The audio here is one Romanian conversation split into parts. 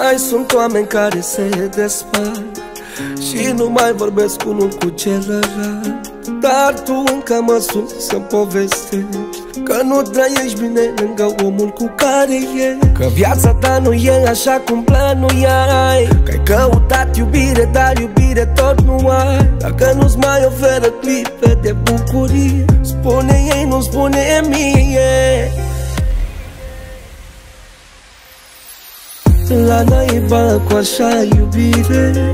Mai sunt oameni care se despart Și nu mai vorbesc unul cu celălalt. Dar tu încă mă sunți să povestești Că nu trăiești bine lângă omul cu care e Că viața ta nu e așa cum plănuiai. Că ai căutat iubire, dar iubire tot nu ai. Dacă nu-ți mai oferă clipe de bucurie Spune ei, nu spune mie La naiba cu așa iubire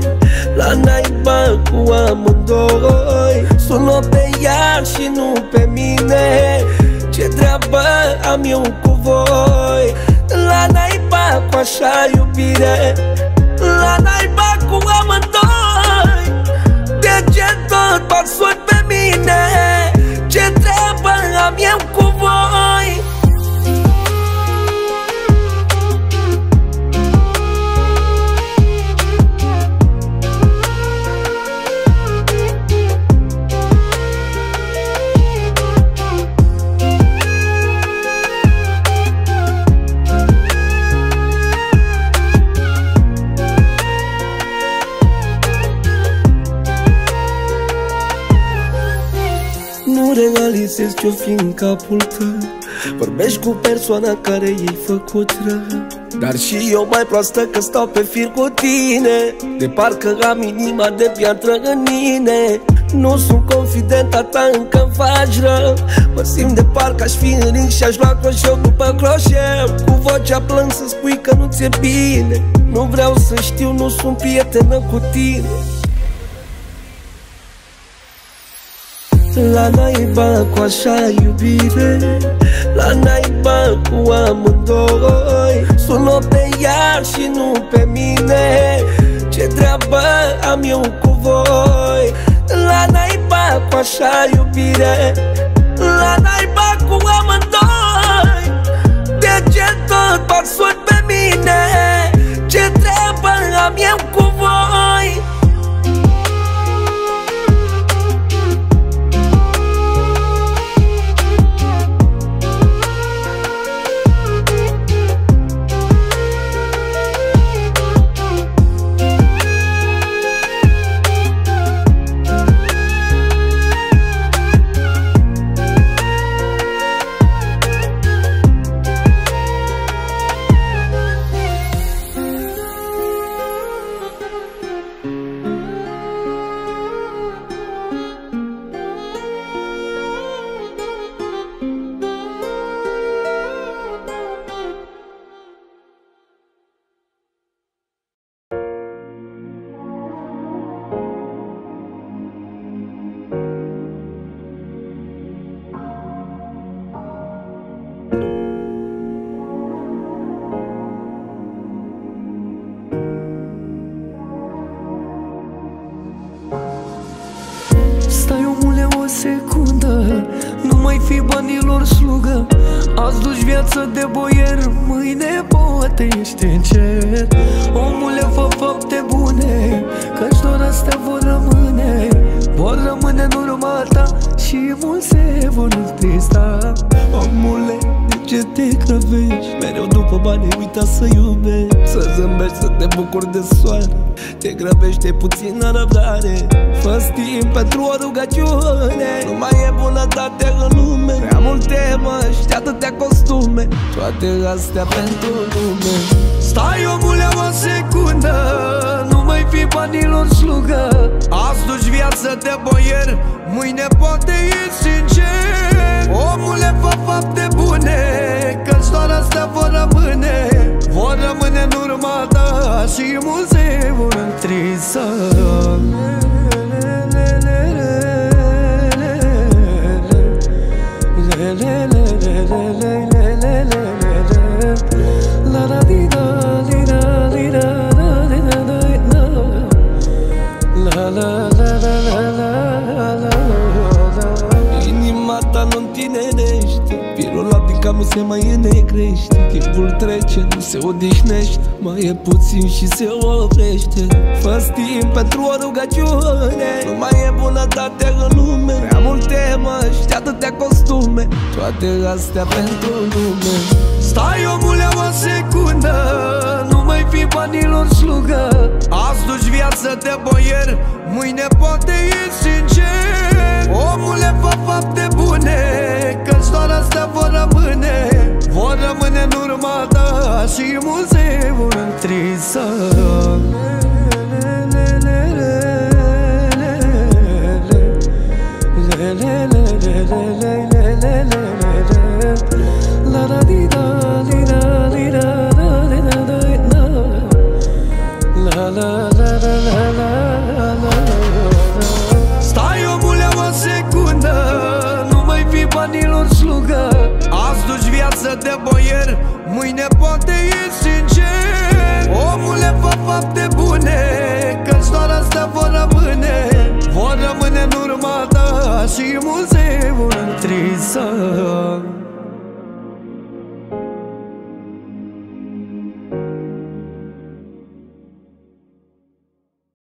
La naiba cu amândoi. Sună pe ea și nu pe mine Ce treabă am eu cu voi. La naiba cu așa iubire Nu realizezi ce-o fi în capul tău. Vorbești cu persoana care i-ai făcut rău. Dar și eu mai proastă că stau pe fir cu tine. De parcă am inima de piatră în mine. Nu sunt confident, a ta încă faci rău. Mă simt de parcă aș fi în ring și aș lua croșeu după croșeu. Cu vocea plâng să spui că nu ți-e bine. Nu vreau să știu, nu sunt prietenă cu tine La naiba cu așa iubire La naiba cu amândoi. Sună pe ea și nu pe mine Ce treabă am eu cu voi? La naiba cu așa iubire La naiba cu amândoi. De ce tot fac pe mine? Ce treabă am eu cu secundă. Nu mai fi banilor slugă. Azi duci viață de boier Mâine poate ești încet. Omule fă fapte bune Căci doar astea vor rămâne. Vor rămâne în urma ta Și mulți se vor întrista. Omule, de ce te grăbești? Mereu după bani uita să iubești Să zâmbești, să te bucuri de soare. Te grăbește puțină răbdare. Fă timp pentru o rugăciune. Nu mai e bunătate în lume. Prea multe măști, atâtea costume. Toate astea pentru lume. Stai omule o secundă. Nu mai fi banilor slugă. Azi duci viață de boier. Mâine poate ești sincer Omule fă fapte bune Căci doar astea vor rămâne. Vor rămâne în urma ta Și mulți se vor Firul lapica nu se mai înnegrește Timpul trece, nu se odihnește. Mai e puțin și se oprește. Fă timp pentru o rugăciune. Nu mai e bunătate în lume. Prea multe măști, atâtea costume. Toate astea pentru lume. Stai omule o secundă. Nu mai fi bani viață de boier Mâine vor rămâne Vor rămâne în urma ta Și muzeul întrisat duci viață de boier Mâine poate e sincer. Omule fă fapte bune Că-ți doar astea vor rămâne. Vor rămâne în urma ta Și muzeul întrisat